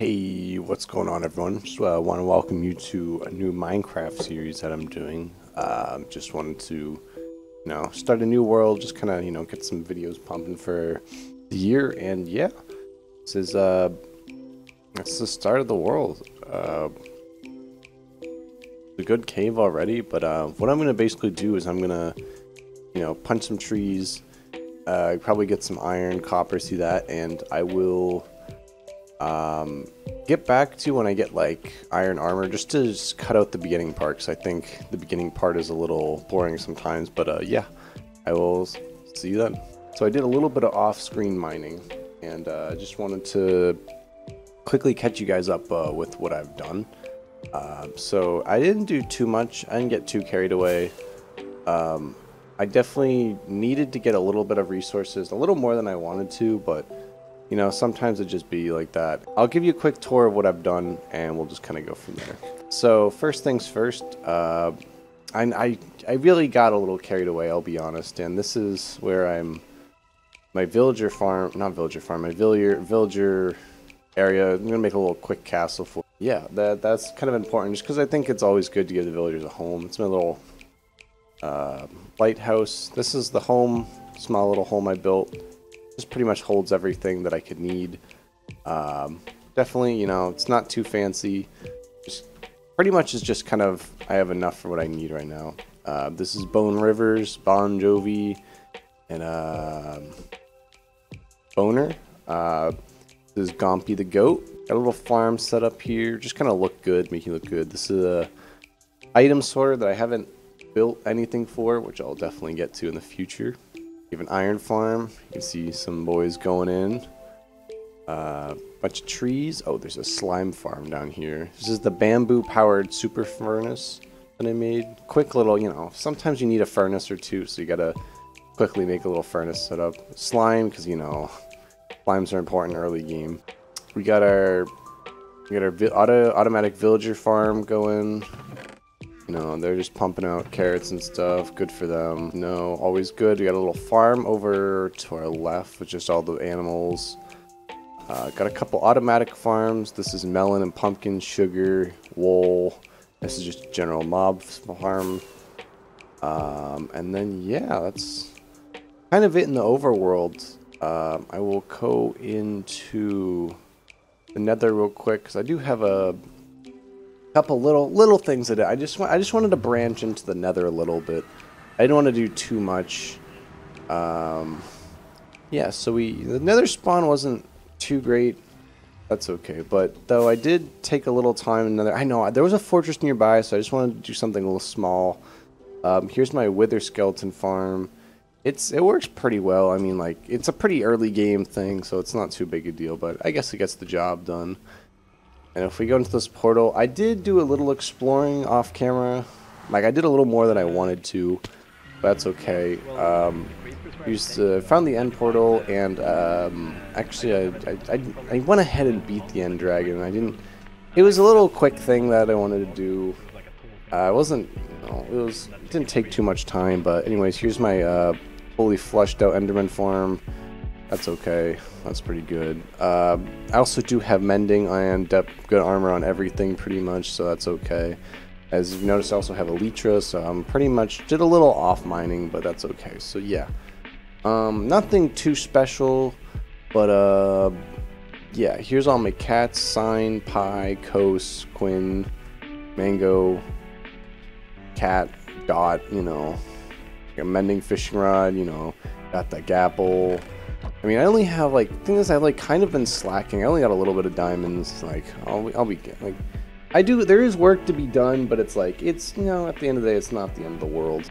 Hey, what's going on, everyone? Just uh, want to welcome you to a new Minecraft series that I'm doing. Uh, just wanted to, you know, start a new world, just kind of, you know, get some videos pumping for the year, and yeah, this is uh, it's the start of the world. Uh, a good cave already, but uh, what I'm gonna basically do is I'm gonna, you know, punch some trees, uh, probably get some iron, copper, see that, and I will um, get back to when I get like iron armor, just to just cut out the beginning part, because I think the beginning part is a little boring sometimes. But uh, yeah, I will see you then. So I did a little bit of off-screen mining, and I uh, just wanted to quickly catch you guys up uh, with what I've done. Uh, so I didn't do too much. I didn't get too carried away. Um, I definitely needed to get a little bit of resources, a little more than I wanted to, but you know, sometimes it just be like that. I'll give you a quick tour of what I've done and we'll just kind of go from there. So first things first, uh, I, I, I really got a little carried away, I'll be honest, and this is where I'm, my villager farm, not villager farm, my villager, villager area, I'm going to make a little quick castle for Yeah, that that's kind of important just because I think it's always good to give the villagers a home. It's my little uh, lighthouse. This is the home, small little home I built just pretty much holds everything that I could need. Um, definitely, you know, it's not too fancy. Just pretty much is just kind of, I have enough for what I need right now. Uh, this is Bone Rivers, Bon Jovi, and uh, Boner. Uh, this is Gompy the Goat. Got a little farm set up here. Just kind of look good, make you look good. This is a item sorter that I haven't built anything for, which I'll definitely get to in the future. We have an iron farm. You can see some boys going in. A uh, bunch of trees. Oh, there's a slime farm down here. This is the bamboo powered super furnace that I made. Quick little, you know, sometimes you need a furnace or two, so you gotta quickly make a little furnace set up. Slime, because, you know, slimes are important early game. We got our, we got our auto, automatic villager farm going. Know, they're just pumping out carrots and stuff. Good for them. No, always good. We got a little farm over to our left with just all the animals. Uh, got a couple automatic farms. This is melon and pumpkin, sugar, wool. This is just general mob farm. Um, and then, yeah, that's kind of it in the overworld. Um, I will go into the nether real quick because I do have a couple little little things that I just I just wanted to branch into the nether a little bit. I didn't want to do too much. Um, yeah, so we the nether spawn wasn't too great. That's okay, but though I did take a little time. In another, I know there was a fortress nearby, so I just wanted to do something a little small. Um, here's my wither skeleton farm. It's it works pretty well. I mean, like it's a pretty early game thing, so it's not too big a deal. But I guess it gets the job done. And if we go into this portal, I did do a little exploring off camera. Like, I did a little more than I wanted to. that's okay. Um, used to, found the end portal, and um, actually, I, I, I, went ahead and beat the end dragon. I didn't... It was a little quick thing that I wanted to do. Uh, it wasn't... You know, it was... It didn't take too much time, but anyways, here's my uh, fully flushed out Enderman farm. That's okay. That's pretty good. Uh, I also do have mending. I am good armor on everything pretty much, so that's okay. As you've noticed, I also have Elytra, so I'm pretty much did a little off mining, but that's okay. So yeah, um, nothing too special, but uh, yeah. Here's all my cats: Sign, Pie, Coast, Quinn, Mango, Cat, Dot. You know, a mending fishing rod. You know, got the Gapple. I mean, I only have, like, thing is, I've, like, kind of been slacking. I only got a little bit of diamonds. Like, I'll, I'll be, like, I do, there is work to be done, but it's like, it's, you know, at the end of the day, it's not the end of the world.